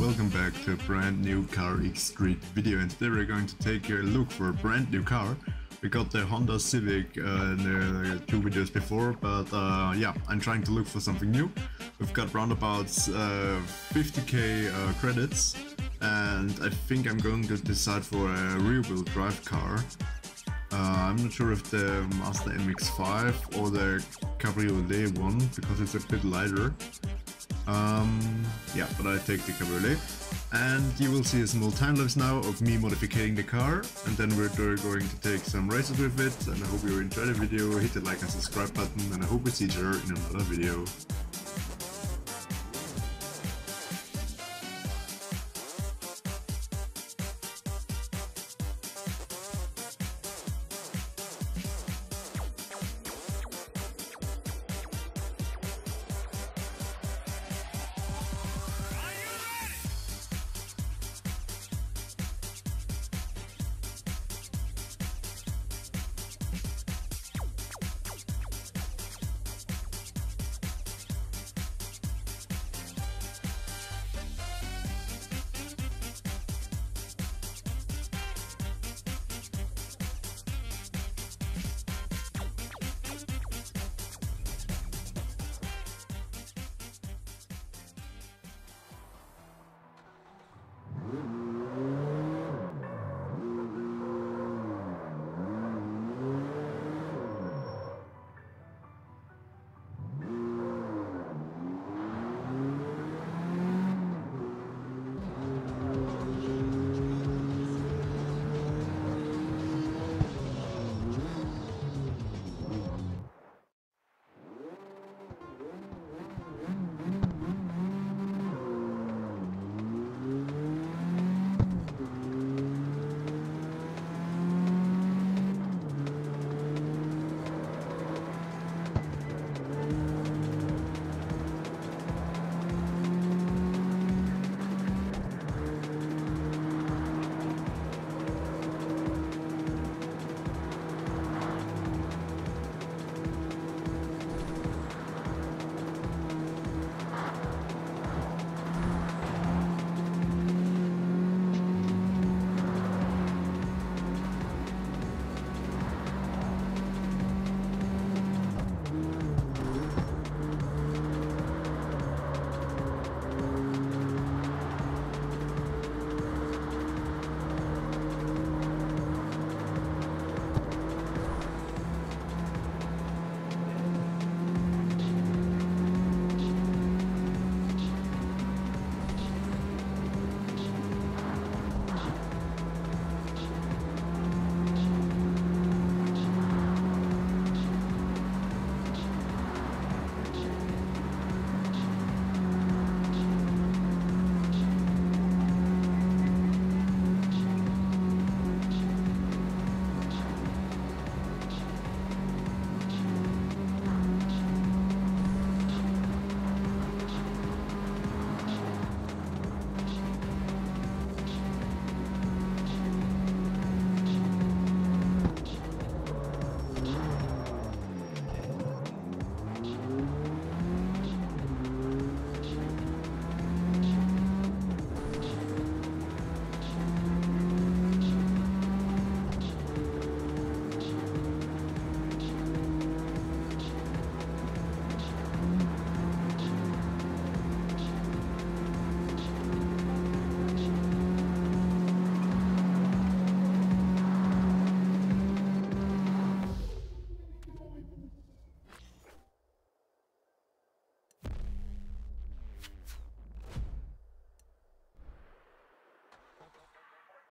welcome back to a brand new Car X Street video and today we're going to take a look for a brand new car. We got the Honda Civic uh, in the two videos before, but uh, yeah, I'm trying to look for something new. We've got roundabouts uh, 50k uh, credits and I think I'm going to decide for a rear-wheel drive car. Uh, I'm not sure if the Mazda MX-5 or the Cabriolet one because it's a bit lighter. Um, yeah, but I take the Cabriolet. And you will see a small time lapse now of me modifying the car. And then we're going to take some races with it. And I hope you enjoy the video. Hit the like and subscribe button. And I hope we see each other in another video.